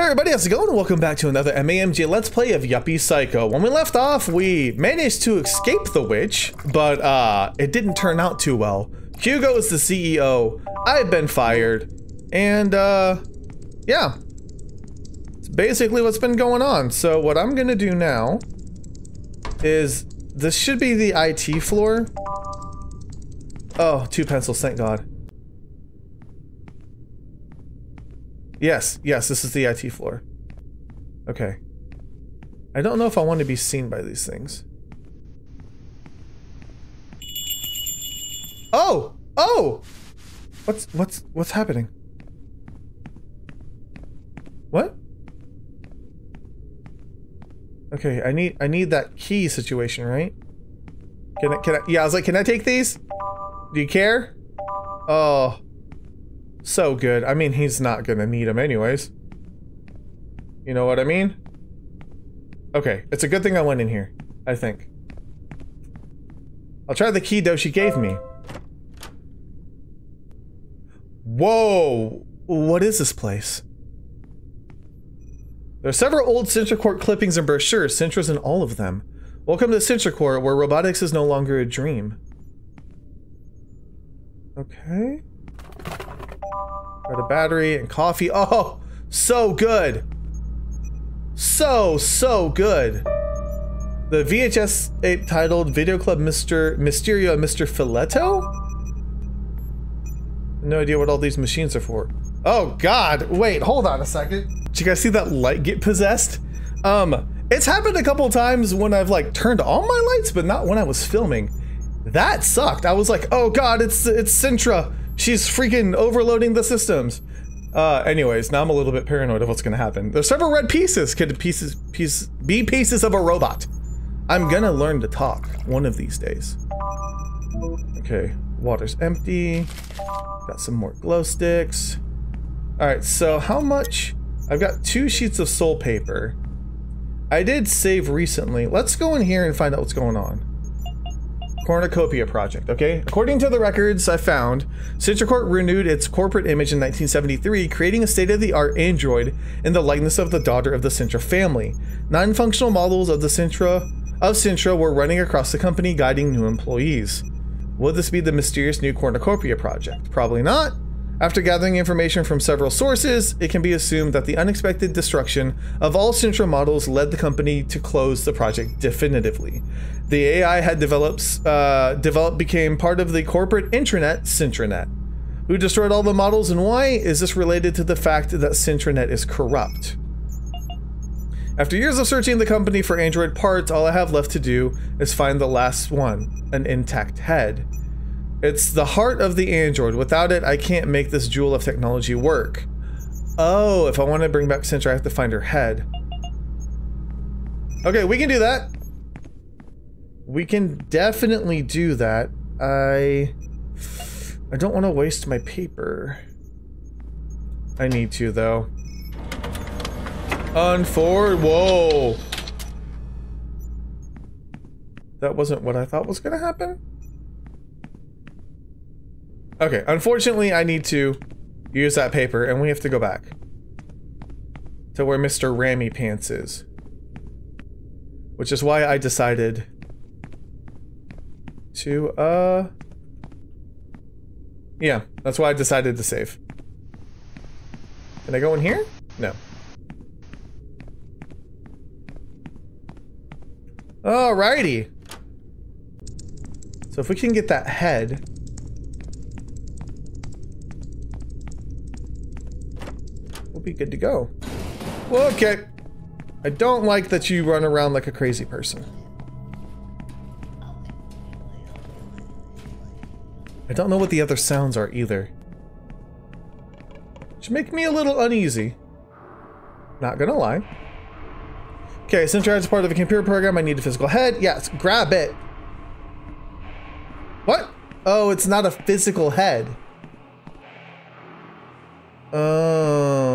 Hey everybody, how's it going? Welcome back to another MAMJ Let's Play of Yuppie Psycho. When we left off, we managed to escape the witch, but uh, it didn't turn out too well. Hugo is the CEO, I've been fired, and uh, yeah. It's basically what's been going on. So what I'm gonna do now is, this should be the IT floor. Oh, two pencils, thank God. Yes, yes, this is the IT floor. Okay. I don't know if I want to be seen by these things. Oh! Oh! What's what's what's happening? What? Okay, I need I need that key situation, right? Can I can I yeah, I was like, can I take these? Do you care? Oh. So good. I mean, he's not gonna need them anyways. You know what I mean? Okay, it's a good thing I went in here. I think. I'll try the key dough she gave me. Whoa! What is this place? There are several old Sintracorp clippings and brochures. Sintra's in all of them. Welcome to Sintracorp, where robotics is no longer a dream. Okay. Got a battery and coffee. Oh, so good. So, so good. The VHS tape titled Video Club Mr. Mysterio and Mr. Filetto? No idea what all these machines are for. Oh god, wait, hold on a second. Did you guys see that light get possessed? Um, it's happened a couple times when I've like turned on my lights, but not when I was filming. That sucked. I was like, oh god, it's it's Sintra. She's freaking overloading the systems. Uh, anyways, now I'm a little bit paranoid of what's gonna happen. There's several red pieces. Could pieces, piece, be pieces of a robot? I'm gonna learn to talk one of these days. Okay, water's empty. Got some more glow sticks. All right, so how much? I've got two sheets of soul paper. I did save recently. Let's go in here and find out what's going on. Cornucopia project, okay? According to the records I found, Sintracorp renewed its corporate image in 1973, creating a state-of-the-art android in the likeness of the daughter of the Sintra family. Non-functional models of the Sintra of Sintra were running across the company, guiding new employees. Will this be the mysterious new Cornucopia project? Probably not. After gathering information from several sources, it can be assumed that the unexpected destruction of all Sintra models led the company to close the project definitively. The AI had developed, uh, developed became part of the corporate intranet Sintranet. Who destroyed all the models and why? Is this related to the fact that Sintranet is corrupt? After years of searching the company for Android parts, all I have left to do is find the last one, an intact head. It's the heart of the Android. Without it, I can't make this jewel of technology work. Oh, if I want to bring back Sintra, I have to find her head. Okay, we can do that. We can definitely do that. I... I don't want to waste my paper. I need to, though. Unforward. Whoa. That wasn't what I thought was going to happen? Okay, unfortunately I need to use that paper and we have to go back to where Mr. Rammy Pants is. Which is why I decided to, uh... Yeah, that's why I decided to save. Can I go in here? No. Alrighty. So if we can get that head... We'll be good to go. Okay. I don't like that you run around like a crazy person. I don't know what the other sounds are either. Which make me a little uneasy. Not gonna lie. Okay, since you're as part of a computer program, I need a physical head. Yes, grab it. What? Oh, it's not a physical head. Oh.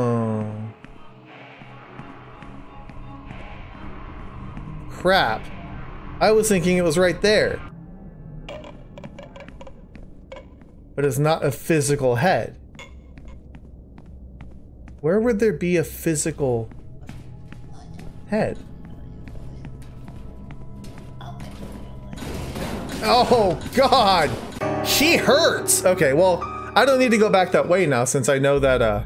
Crap. I was thinking it was right there. But it's not a physical head. Where would there be a physical head? Oh, God! She hurts! Okay, well, I don't need to go back that way now since I know that, uh...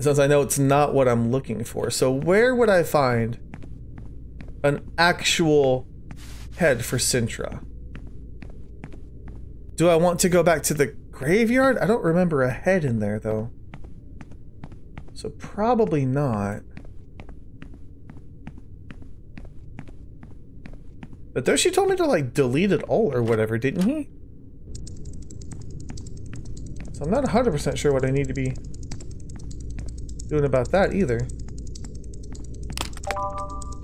Since I know it's not what I'm looking for. So where would I find an actual head for Sintra? Do I want to go back to the graveyard? I don't remember a head in there, though. So probably not. But though she told me to like delete it all or whatever, didn't he? So I'm not 100% sure what I need to be doing about that either.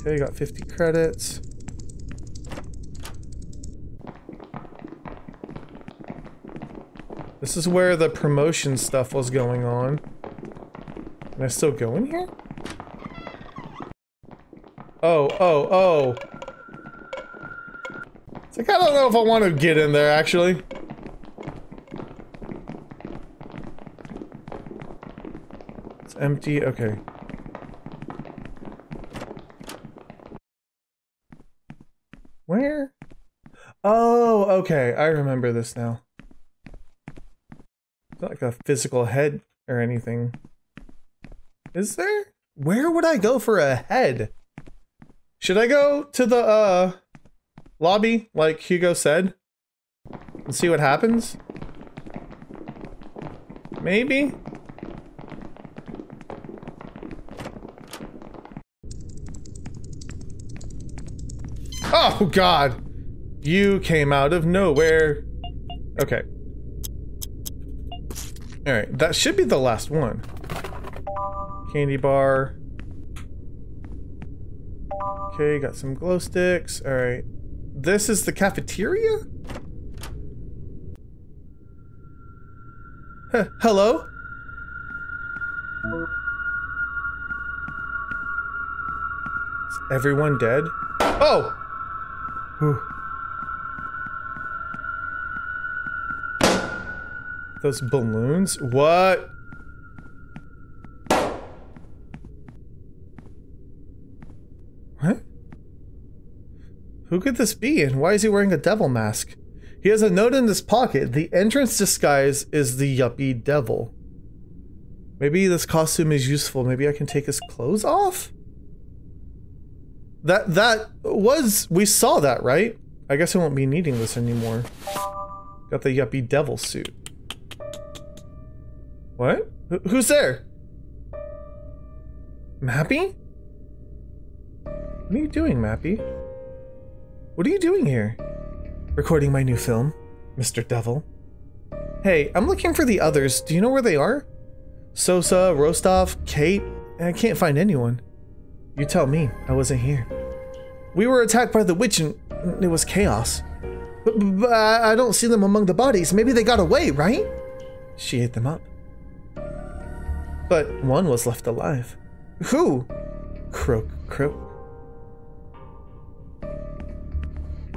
Okay, got 50 credits. This is where the promotion stuff was going on. Can I still go in here? Oh, oh, oh. It's like, I don't know if I want to get in there, actually. It's empty, okay. Where? Oh, okay, I remember this now. It's not like a physical head or anything. Is there? Where would I go for a head? Should I go to the uh lobby like Hugo said and see what happens? Maybe? Oh god. You came out of nowhere. Okay. Alright, that should be the last one. Candy bar. Okay, got some glow sticks. Alright. This is the cafeteria? Huh, hello? Is everyone dead? Oh! Whew. Those balloons? What? What? Who could this be, and why is he wearing a devil mask? He has a note in his pocket. The entrance disguise is the yuppie devil. Maybe this costume is useful. Maybe I can take his clothes off? That that was we saw that, right? I guess I won't be needing this anymore. Got the yuppie devil suit. What? H who's there? Mappy? What are you doing, Mappy? What are you doing here? Recording my new film, Mr. Devil. Hey, I'm looking for the others. Do you know where they are? Sosa, Rostov, Kate? I can't find anyone. You tell me. I wasn't here. We were attacked by the witch and it was chaos. But, but I don't see them among the bodies. Maybe they got away, right? She ate them up. But one was left alive. Who? Croak, croak.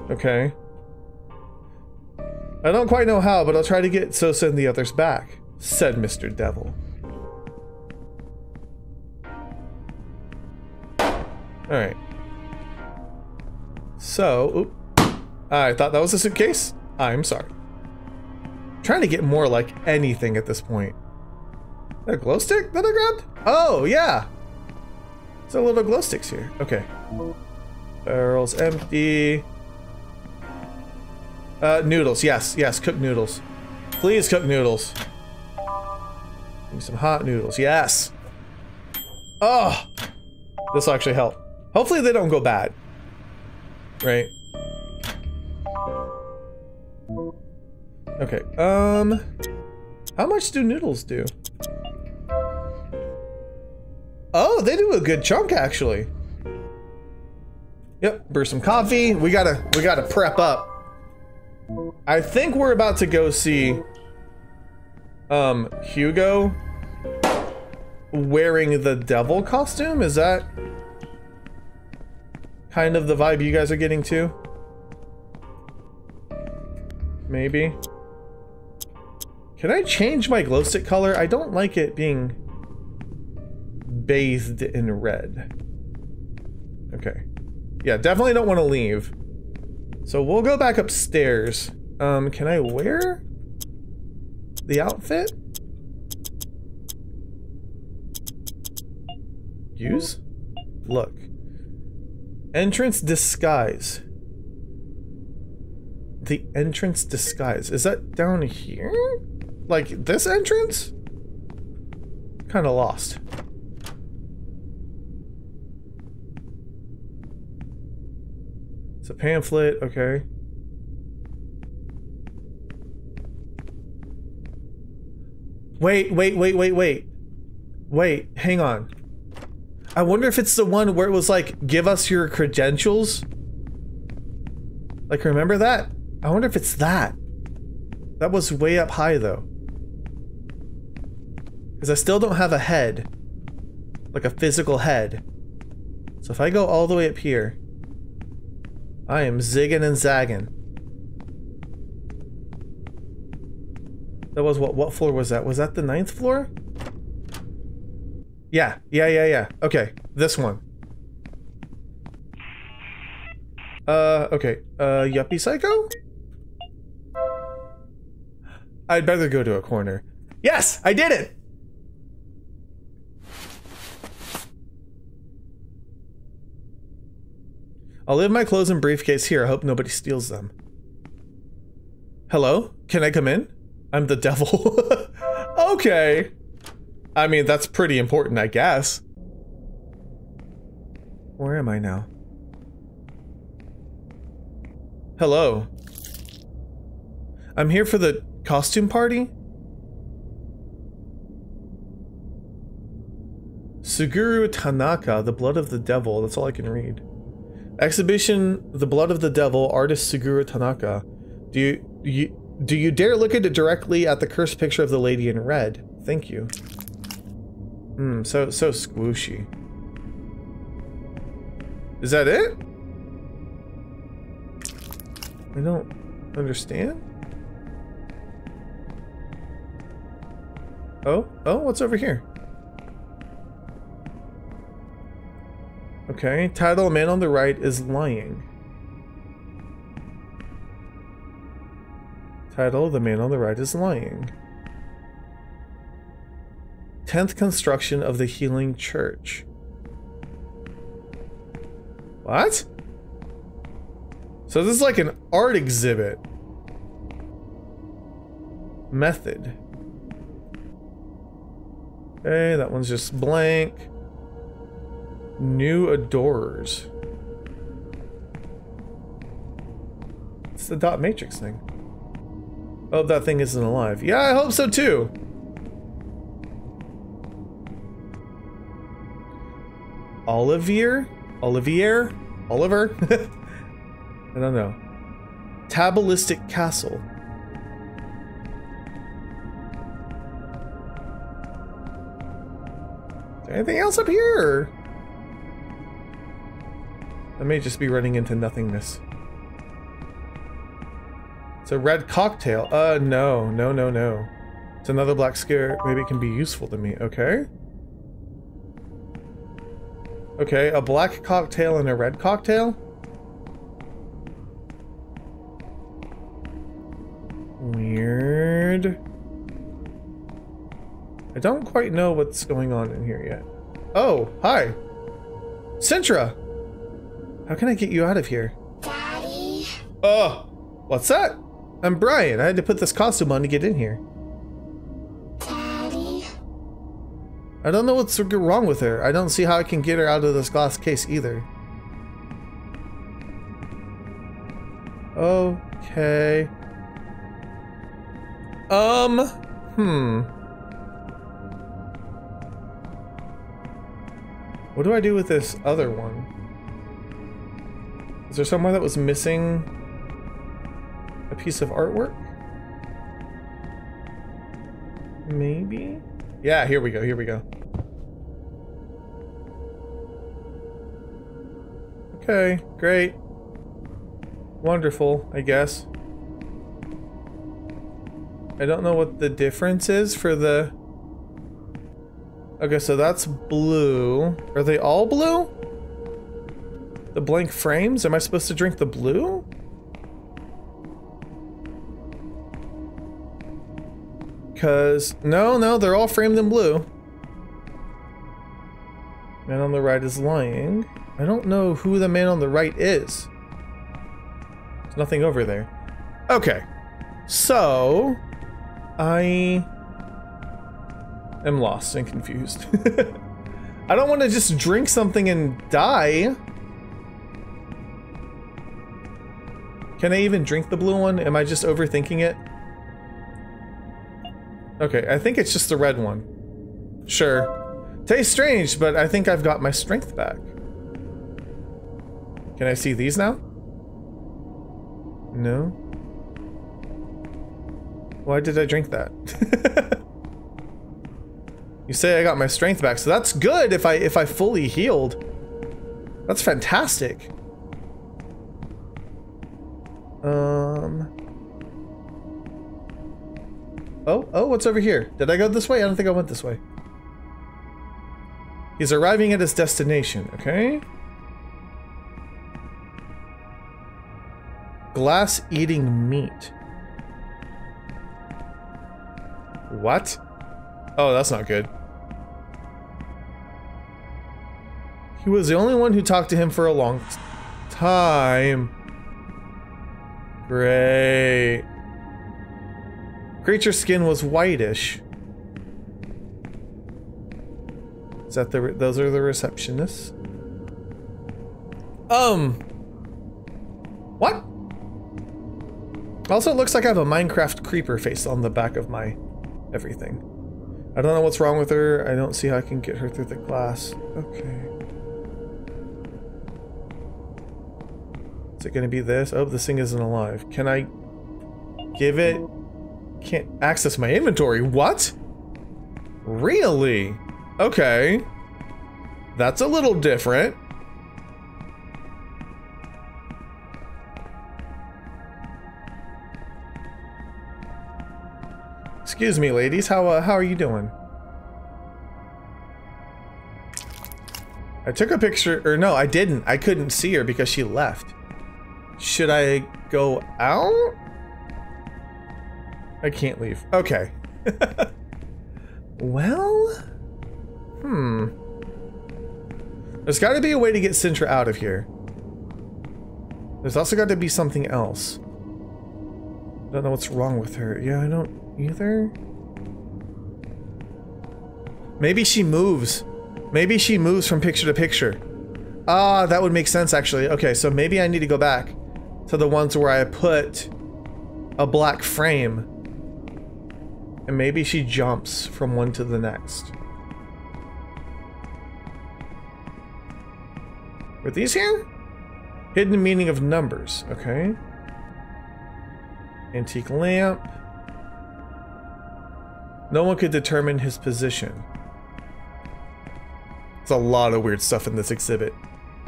Okay. I don't quite know how, but I'll try to get Sosa and the others back, said Mr. Devil. Alright. So, oop. I thought that was a suitcase? I'm sorry. I'm trying to get more like anything at this point. A glow stick that I grabbed? Oh, yeah. There's a little glow sticks here. Okay. Barrel's empty. Uh, noodles. Yes, yes, cook noodles. Please cook noodles. Give me some hot noodles. Yes. Oh, this will actually help. Hopefully they don't go bad. Right. Okay, um... How much do noodles do? Oh, they do a good chunk, actually. Yep, brew some coffee. We gotta, we gotta prep up. I think we're about to go see um Hugo wearing the devil costume. Is that kind of the vibe you guys are getting too? Maybe. Can I change my glow stick color? I don't like it being bathed in red. Okay. Yeah, definitely don't want to leave. So we'll go back upstairs. Um, can I wear the outfit? Use? Look. Entrance disguise. The entrance disguise. Is that down here? Like this entrance? Kind of lost. It's a pamphlet, okay. Wait, wait, wait, wait, wait. Wait, hang on. I wonder if it's the one where it was like, give us your credentials. Like, remember that? I wonder if it's that. That was way up high though. Because I still don't have a head. Like a physical head. So if I go all the way up here, I am zigging and zagging. That was what, what floor was that? Was that the ninth floor? Yeah, yeah, yeah, yeah. Okay, this one. Uh, okay. Uh, Yuppie Psycho? I'd better go to a corner. Yes, I did it! I'll leave my clothes and briefcase here. I hope nobody steals them. Hello? Can I come in? I'm the devil. okay. I mean, that's pretty important, I guess. Where am I now? Hello. I'm here for the costume party? Suguru Tanaka, The Blood of the Devil. That's all I can read. Exhibition The Blood of the Devil, artist Suguru Tanaka. Do you, you do you dare look at it directly at the cursed picture of the lady in red? Thank you. Hmm, so so squishy. Is that it? I don't understand. Oh, oh, what's over here? Okay, title Man on the Right is Lying. Title The Man on the Right is Lying. 10th construction of the Healing Church. What? So this is like an art exhibit. Method. Okay, that one's just blank. New adorers. It's the dot matrix thing. Oh, that thing isn't alive. Yeah, I hope so too. Olivier? Olivier? Oliver? I don't know. Tabalistic Castle. anything else up here? I may just be running into nothingness. It's a red cocktail. Uh, no, no, no, no. It's another black scare. Maybe it can be useful to me. Okay. Okay, a black cocktail and a red cocktail? Weird. I don't quite know what's going on in here yet. Oh, hi. Sintra! How can I get you out of here? Daddy? Oh, what's that? I'm Brian. I had to put this costume on to get in here. Daddy? I don't know what's wrong with her. I don't see how I can get her out of this glass case either. Okay. Um, hmm. What do I do with this other one? Is there somewhere that was missing a piece of artwork? Maybe? Yeah, here we go, here we go. Okay, great. Wonderful, I guess. I don't know what the difference is for the Okay, so that's blue. Are they all blue? Blank frames? Am I supposed to drink the blue? Because, no, no, they're all framed in blue. Man on the right is lying. I don't know who the man on the right is. There's nothing over there. Okay. So, I am lost and confused. I don't want to just drink something and die. Can I even drink the blue one? Am I just overthinking it? Okay, I think it's just the red one. Sure. Tastes strange, but I think I've got my strength back. Can I see these now? No. Why did I drink that? you say I got my strength back, so that's good if I if I fully healed. That's fantastic. Um Oh, oh, what's over here? Did I go this way? I don't think I went this way. He's arriving at his destination, okay? Glass eating meat. What? Oh, that's not good. He was the only one who talked to him for a long time. Great. Creature skin was whitish. Is that the those are the receptionists? Um. What? Also, it looks like I have a Minecraft creeper face on the back of my everything. I don't know what's wrong with her. I don't see how I can get her through the glass. Okay. Is it gonna be this? Oh, this thing isn't alive. Can I give it can't access my inventory. What? Really? Okay. That's a little different. Excuse me, ladies. How uh, how are you doing? I took a picture, or no, I didn't. I couldn't see her because she left. Should I go out? I can't leave. Okay. well? Hmm. There's got to be a way to get Sintra out of here. There's also got to be something else. I don't know what's wrong with her. Yeah, I don't either. Maybe she moves. Maybe she moves from picture to picture. Ah, that would make sense actually. Okay, so maybe I need to go back to the ones where I put a black frame and maybe she jumps from one to the next. Are these here? Hidden meaning of numbers, okay. Antique lamp. No one could determine his position. There's a lot of weird stuff in this exhibit.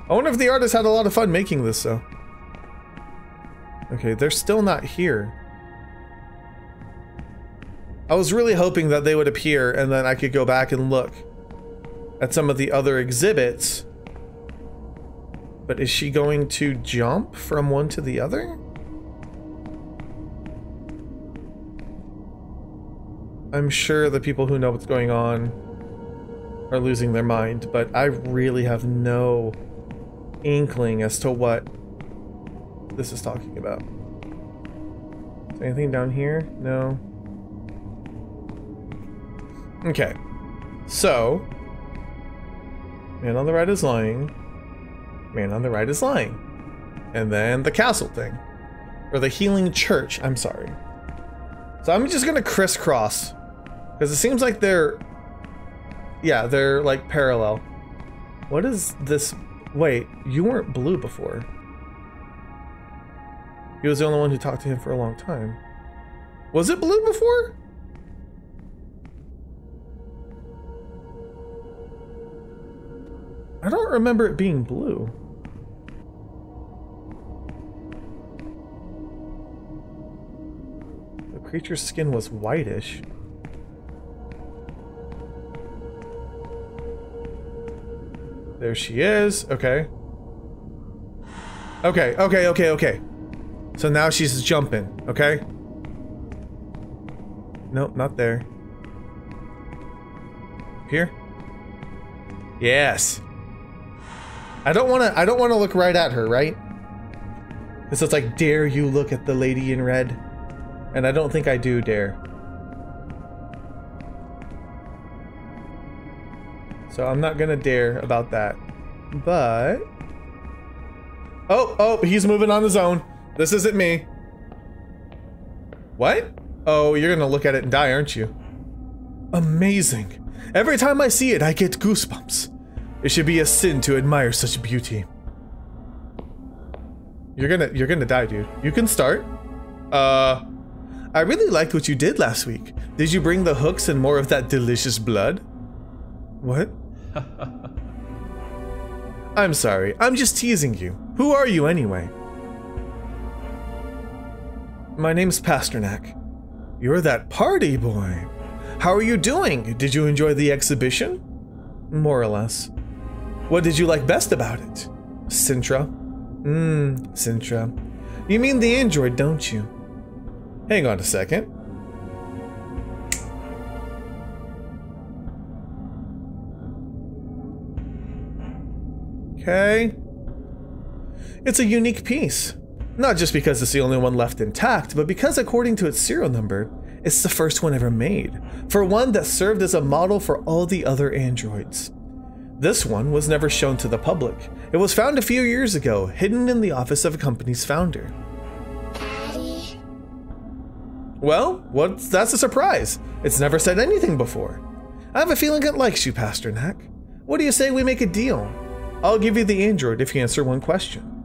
I wonder if the artist had a lot of fun making this, though. Okay, they're still not here. I was really hoping that they would appear and then I could go back and look at some of the other exhibits. But is she going to jump from one to the other? I'm sure the people who know what's going on are losing their mind, but I really have no inkling as to what this is talking about. Is anything down here? No. Okay. So, man on the right is lying. Man on the right is lying. And then the castle thing. Or the healing church, I'm sorry. So I'm just gonna crisscross. Because it seems like they're... Yeah, they're like parallel. What is this? Wait, you weren't blue before. He was the only one who talked to him for a long time. Was it blue before? I don't remember it being blue. The creature's skin was whitish. There she is. Okay. Okay, okay, okay, okay. So now she's jumping, okay? Nope, not there. Here? Yes. I don't want to I don't want to look right at her, right? Cuz it's like dare you look at the lady in red? And I don't think I do dare. So I'm not to dare about that. But Oh, oh, he's moving on his own. This isn't me. What? Oh, you're gonna look at it and die, aren't you? Amazing. Every time I see it, I get goosebumps. It should be a sin to admire such beauty. You're gonna you're gonna die, dude. You can start. Uh I really liked what you did last week. Did you bring the hooks and more of that delicious blood? What? I'm sorry. I'm just teasing you. Who are you anyway? My name's Pasternak. You're that party boy. How are you doing? Did you enjoy the exhibition? More or less. What did you like best about it? Sintra. Mmm, Sintra. You mean the android, don't you? Hang on a second. Okay. It's a unique piece. Not just because it's the only one left intact, but because according to its serial number, it's the first one ever made, for one that served as a model for all the other androids. This one was never shown to the public. It was found a few years ago, hidden in the office of a company's founder. Well, what's that's a surprise. It's never said anything before. I have a feeling it likes you, Pasternak. What do you say we make a deal? I'll give you the android if you answer one question.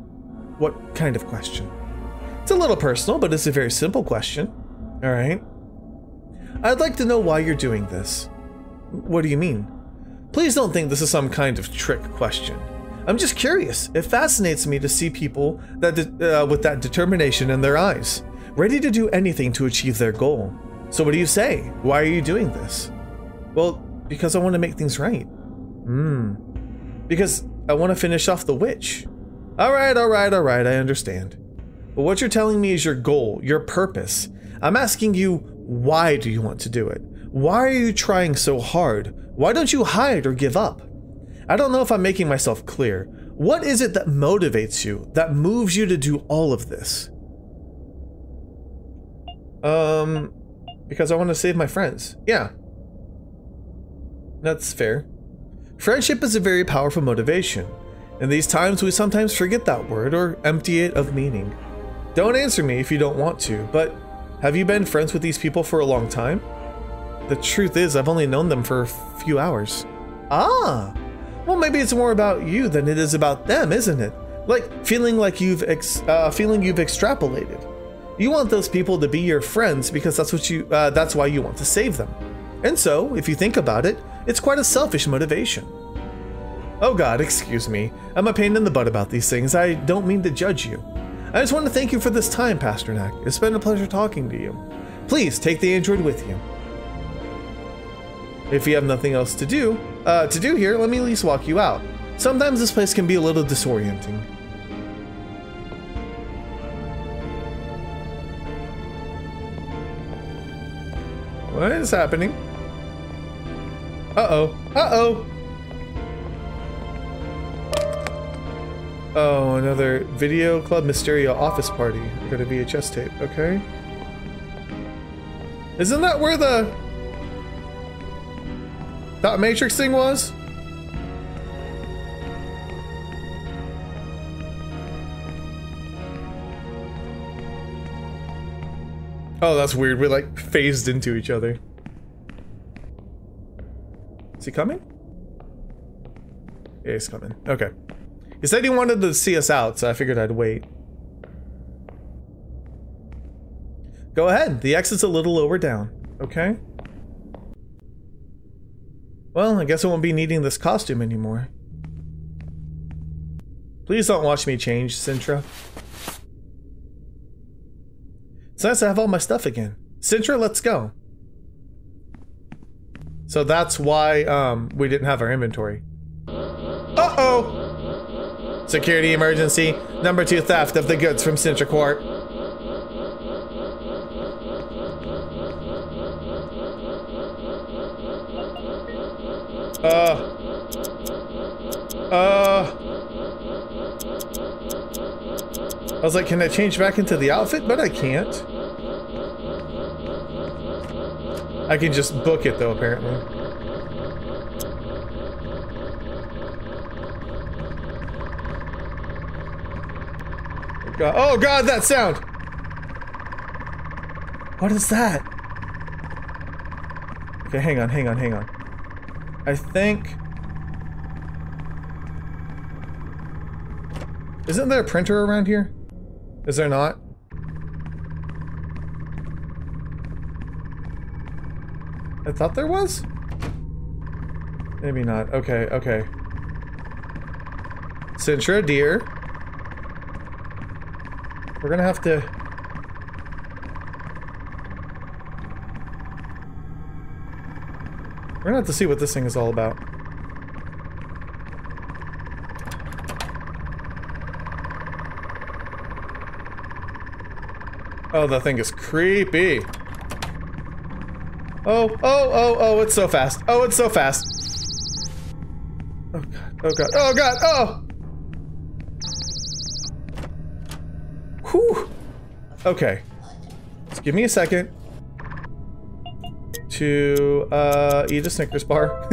What kind of question? It's a little personal, but it's a very simple question. Alright. I'd like to know why you're doing this. What do you mean? Please don't think this is some kind of trick question. I'm just curious. It fascinates me to see people that uh, with that determination in their eyes, ready to do anything to achieve their goal. So what do you say? Why are you doing this? Well, because I want to make things right. Hmm. Because I want to finish off the witch. Alright, alright, alright, I understand. But what you're telling me is your goal, your purpose. I'm asking you, why do you want to do it? Why are you trying so hard? Why don't you hide or give up? I don't know if I'm making myself clear. What is it that motivates you, that moves you to do all of this? Um, because I want to save my friends. Yeah. That's fair. Friendship is a very powerful motivation. In these times, we sometimes forget that word or empty it of meaning. Don't answer me if you don't want to, but have you been friends with these people for a long time? The truth is, I've only known them for a few hours. Ah! Well, maybe it's more about you than it is about them, isn't it? Like feeling like you've uh, feeling you've extrapolated. You want those people to be your friends because that's what you uh, that's why you want to save them. And so, if you think about it, it's quite a selfish motivation. Oh god, excuse me. I'm a pain in the butt about these things. I don't mean to judge you. I just want to thank you for this time, Pasternak. It's been a pleasure talking to you. Please take the android with you. If you have nothing else to do, uh, to do here, let me at least walk you out. Sometimes this place can be a little disorienting. What is happening? Uh-oh. Uh-oh. Oh, another Video Club Mysterio office party. I got a VHS tape, okay. Isn't that where the... That Matrix thing was? Oh, that's weird. We're like phased into each other. Is he coming? Yeah, he's coming. Okay. He said he wanted to see us out, so I figured I'd wait. Go ahead. The exit's a little lower down. Okay. Well, I guess I won't be needing this costume anymore. Please don't watch me change, Sintra. It's nice to have all my stuff again. Sintra, let's go. So that's why um, we didn't have our inventory. Oh! Uh-oh. Security emergency. Number two theft of the goods from Sintracorp. Uh. Uh. I was like, can I change back into the outfit? But I can't. I can just book it though, apparently. God. Oh god, that sound! What is that? Okay, hang on, hang on, hang on. I think... Isn't there a printer around here? Is there not? I thought there was? Maybe not. Okay, okay. Sintra, deer. We're gonna have to... We're gonna have to see what this thing is all about. Oh, the thing is creepy. Oh, oh, oh, oh, it's so fast. Oh, it's so fast. Oh god, oh god, oh god, oh! Whew. Okay. Just give me a second to uh, eat a Snickers bar.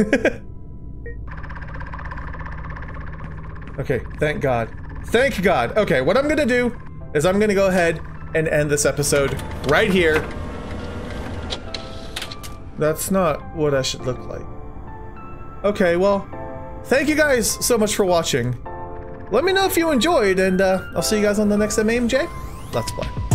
okay, thank God. Thank God. Okay, what I'm gonna do is I'm gonna go ahead and end this episode right here. That's not what I should look like. Okay, well, thank you guys so much for watching. Let me know if you enjoyed, and uh, I'll see you guys on the next MMJ Let's Play.